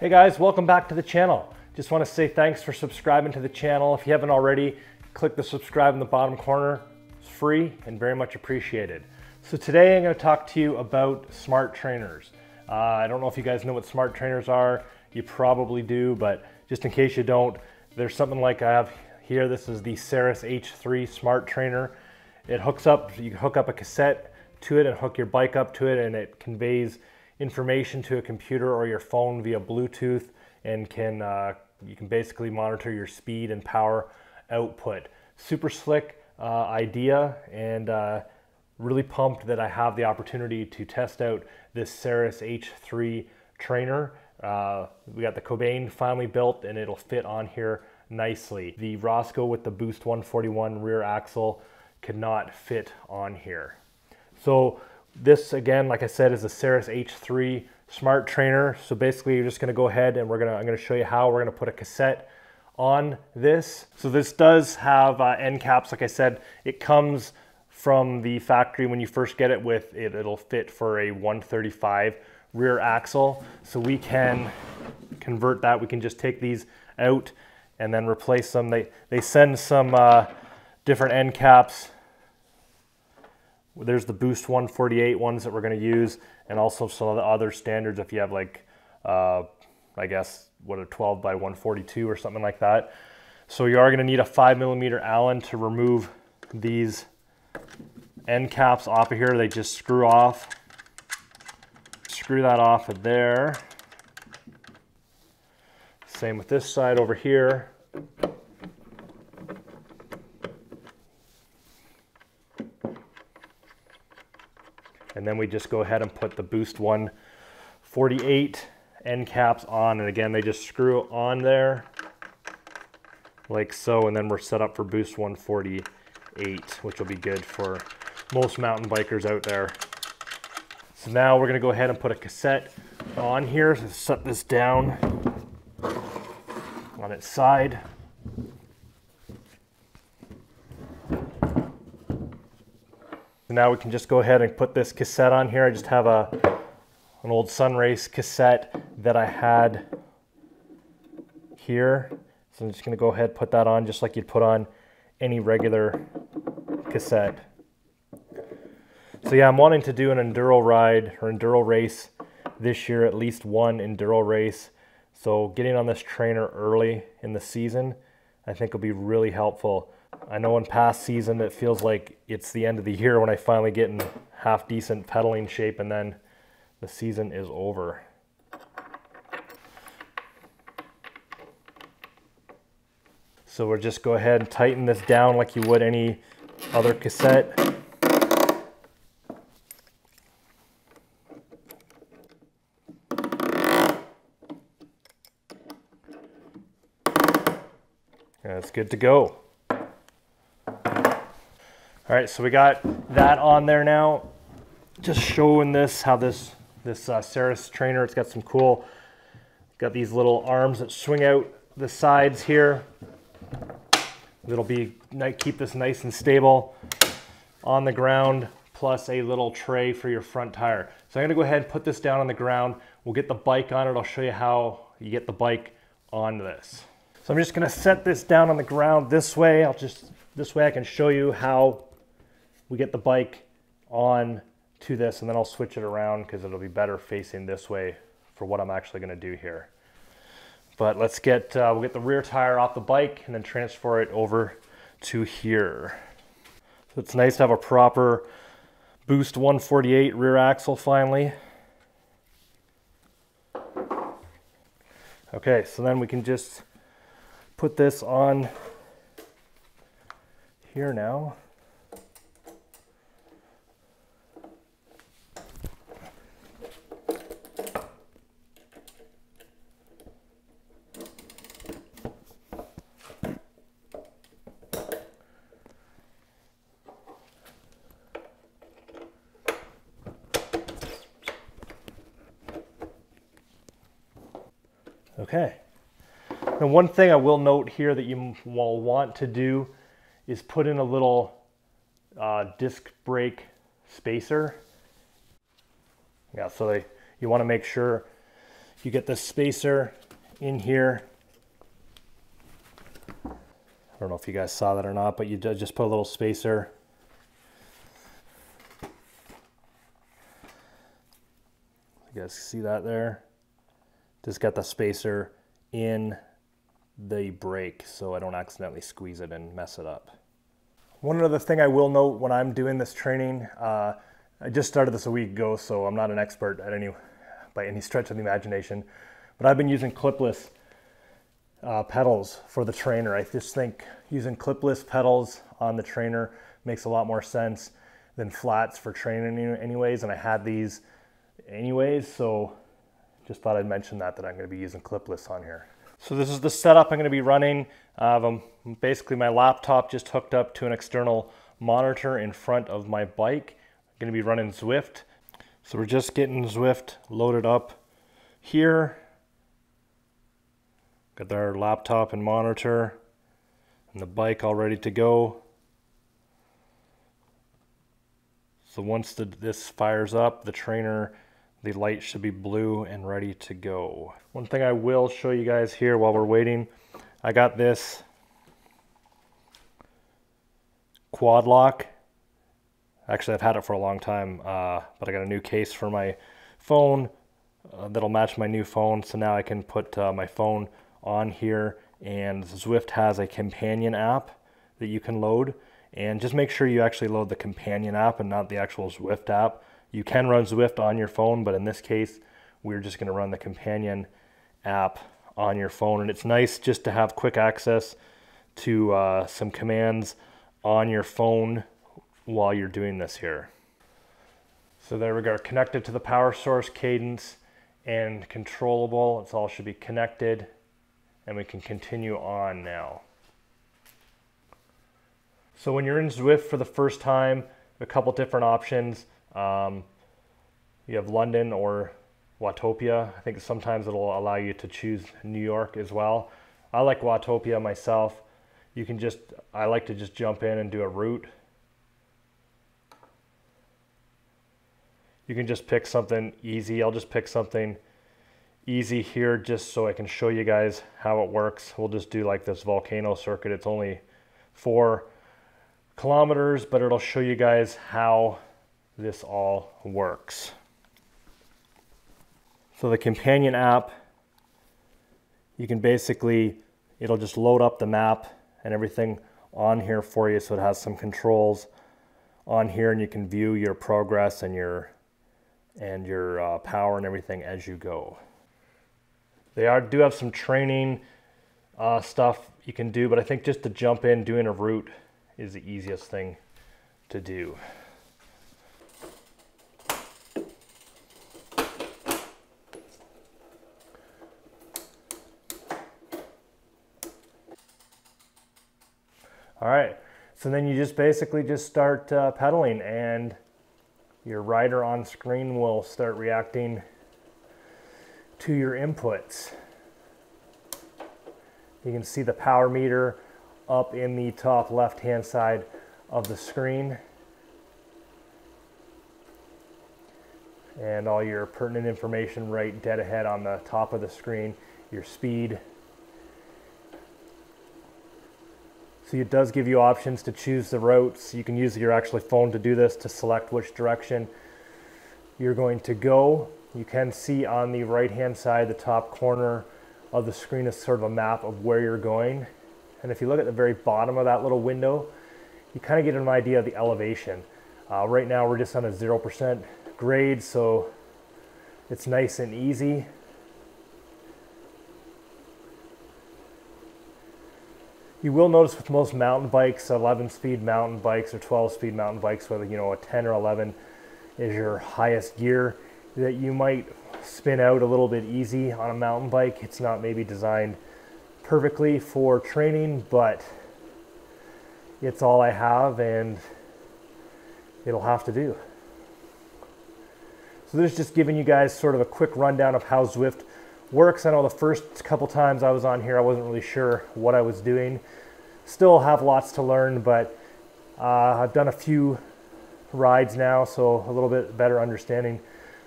Hey guys, welcome back to the channel. Just want to say thanks for subscribing to the channel. If you haven't already, click the subscribe in the bottom corner. It's free and very much appreciated. So today I'm going to talk to you about smart trainers. Uh, I don't know if you guys know what smart trainers are. You probably do, but just in case you don't, there's something like I have here. This is the Saris H3 Smart Trainer. It hooks up, you hook up a cassette to it and hook your bike up to it and it conveys information to a computer or your phone via Bluetooth and can uh, you can basically monitor your speed and power output. Super slick uh, idea and uh, really pumped that I have the opportunity to test out this Saris H3 trainer. Uh, we got the Kobain finally built and it'll fit on here nicely. The Roscoe with the Boost 141 rear axle could not fit on here. So this again, like I said, is a Saris H3 smart trainer. So basically you're just gonna go ahead and we're gonna, I'm gonna show you how we're gonna put a cassette on this. So this does have uh, end caps, like I said, it comes from the factory when you first get it with it, it'll fit for a 135 rear axle. So we can convert that. We can just take these out and then replace them. They, they send some uh, different end caps there's the Boost 148 ones that we're going to use, and also some of the other standards if you have like, uh, I guess, what a 12 by 142 or something like that. So you are going to need a 5 millimeter Allen to remove these end caps off of here. They just screw off. Screw that off of there. Same with this side over here. Then we just go ahead and put the Boost 148 end caps on. And again, they just screw on there like so. And then we're set up for Boost 148, which will be good for most mountain bikers out there. So now we're gonna go ahead and put a cassette on here. So set this down on its side. Now we can just go ahead and put this cassette on here. I just have a an old Sunrace cassette that I had here. So I'm just gonna go ahead put that on just like you'd put on any regular cassette. So yeah, I'm wanting to do an enduro ride or enduro race this year, at least one enduro race. So getting on this trainer early in the season, I think will be really helpful. I know in past season it feels like it's the end of the year when I finally get in half decent pedaling shape and then the season is over. So we'll just go ahead and tighten this down like you would any other cassette. And it's good to go. All right, so we got that on there now. Just showing this, how this, this uh, trainer, it's got some cool, got these little arms that swing out the sides here. It'll be, keep this nice and stable on the ground, plus a little tray for your front tire. So I'm gonna go ahead and put this down on the ground. We'll get the bike on it. I'll show you how you get the bike on this. So I'm just gonna set this down on the ground this way. I'll just, this way I can show you how we get the bike on to this and then I'll switch it around because it'll be better facing this way for what I'm actually going to do here. But let's get, uh, we'll get the rear tire off the bike and then transfer it over to here. So it's nice to have a proper Boost 148 rear axle finally. Okay, so then we can just put this on here now. Okay. Now one thing I will note here that you will want to do is put in a little uh, disc brake spacer. Yeah, so they, you want to make sure you get this spacer in here. I don't know if you guys saw that or not, but you just put a little spacer. You guys see that there? Just got the spacer in the brake so I don't accidentally squeeze it and mess it up. One other thing I will note when I'm doing this training, uh, I just started this a week ago, so I'm not an expert at any by any stretch of the imagination, but I've been using clipless uh, pedals for the trainer. I just think using clipless pedals on the trainer makes a lot more sense than flats for training anyways, and I had these anyways, so just thought I'd mention that, that I'm gonna be using clipless on here. So this is the setup I'm going to be running. Um, basically, my laptop just hooked up to an external monitor in front of my bike. I'm going to be running Zwift. So we're just getting Zwift loaded up here. Got our laptop and monitor and the bike all ready to go. So once the, this fires up, the trainer the light should be blue and ready to go. One thing I will show you guys here while we're waiting, I got this quad lock. Actually, I've had it for a long time, uh, but I got a new case for my phone uh, that'll match my new phone. So now I can put uh, my phone on here and Zwift has a companion app that you can load. And just make sure you actually load the companion app and not the actual Zwift app you can run Zwift on your phone, but in this case, we're just going to run the companion app on your phone. And it's nice just to have quick access to uh, some commands on your phone while you're doing this here. So there we go, connected to the power source, cadence, and controllable. It's all should be connected and we can continue on now. So when you're in Zwift for the first time, a couple different options. Um, you have London or Watopia. I think sometimes it'll allow you to choose New York as well. I like Watopia myself. You can just, I like to just jump in and do a route. You can just pick something easy. I'll just pick something easy here just so I can show you guys how it works. We'll just do like this volcano circuit. It's only four kilometers, but it'll show you guys how this all works. So the companion app, you can basically, it'll just load up the map and everything on here for you. So it has some controls on here and you can view your progress and your and your uh, power and everything as you go. They are do have some training uh, stuff you can do, but I think just to jump in doing a route is the easiest thing to do. All right, so then you just basically just start uh, pedaling and your rider on screen will start reacting to your inputs. You can see the power meter up in the top left hand side of the screen. And all your pertinent information right dead ahead on the top of the screen, your speed, So it does give you options to choose the routes. You can use your actually phone to do this to select which direction you're going to go. You can see on the right hand side, the top corner of the screen is sort of a map of where you're going. And if you look at the very bottom of that little window, you kind of get an idea of the elevation. Uh, right now we're just on a 0% grade, so it's nice and easy. You will notice with most mountain bikes, 11 speed mountain bikes or 12 speed mountain bikes, whether you know a 10 or 11 is your highest gear, that you might spin out a little bit easy on a mountain bike. It's not maybe designed perfectly for training, but it's all I have and it'll have to do. So this is just giving you guys sort of a quick rundown of how Zwift works. I know the first couple times I was on here, I wasn't really sure what I was doing. Still have lots to learn, but uh, I've done a few rides now, so a little bit better understanding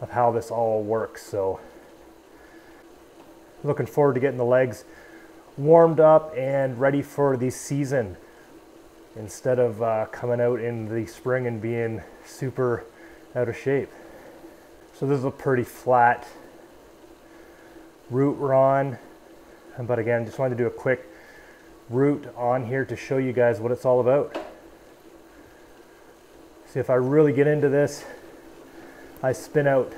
of how this all works. So looking forward to getting the legs warmed up and ready for the season instead of uh, coming out in the spring and being super out of shape. So this is a pretty flat route we're. But again, just wanted to do a quick route on here to show you guys what it's all about. See if I really get into this, I spin out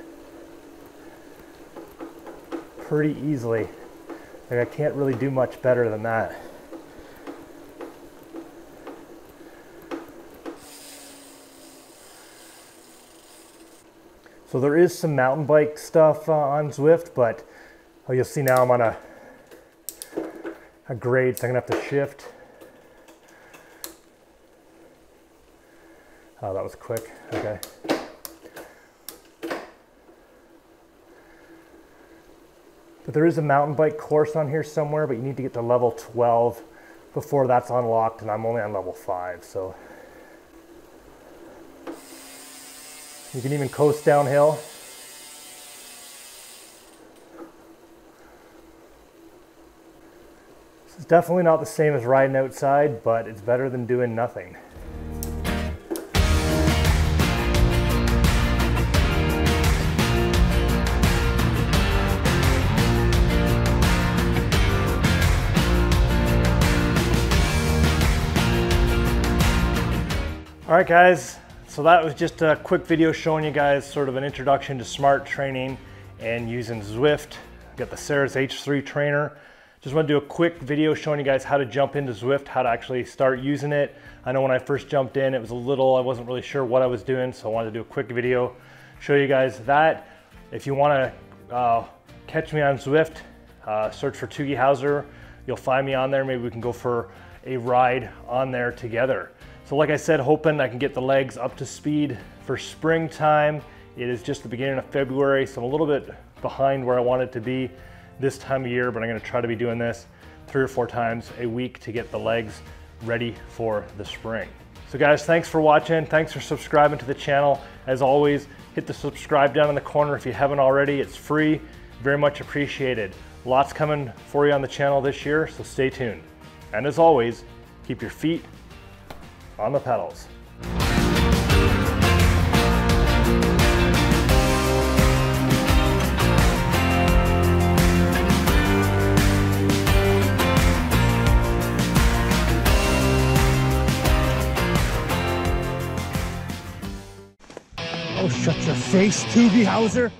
pretty easily. Like I can't really do much better than that. So there is some mountain bike stuff uh, on Zwift, but oh, you'll see now I'm on a, a grade, so I'm gonna have to shift. Oh, that was quick, okay. But there is a mountain bike course on here somewhere, but you need to get to level 12 before that's unlocked, and I'm only on level 5, so You can even coast downhill. Definitely not the same as riding outside, but it's better than doing nothing. All right, guys, so that was just a quick video showing you guys sort of an introduction to smart training and using Zwift. Got the Saris H3 trainer. Just want to do a quick video showing you guys how to jump into Zwift, how to actually start using it. I know when I first jumped in, it was a little, I wasn't really sure what I was doing, so I wanted to do a quick video, show you guys that. If you want to uh, catch me on Zwift, uh, search for Toogy Howser. You'll find me on there. Maybe we can go for a ride on there together. So like I said, hoping I can get the legs up to speed for springtime. It is just the beginning of February, so I'm a little bit behind where I want it to be this time of year, but I'm gonna try to be doing this three or four times a week to get the legs ready for the spring. So guys, thanks for watching. Thanks for subscribing to the channel. As always, hit the subscribe down in the corner if you haven't already. It's free, very much appreciated. Lots coming for you on the channel this year, so stay tuned. And as always, keep your feet on the pedals. Shut your face, Toogy Howser.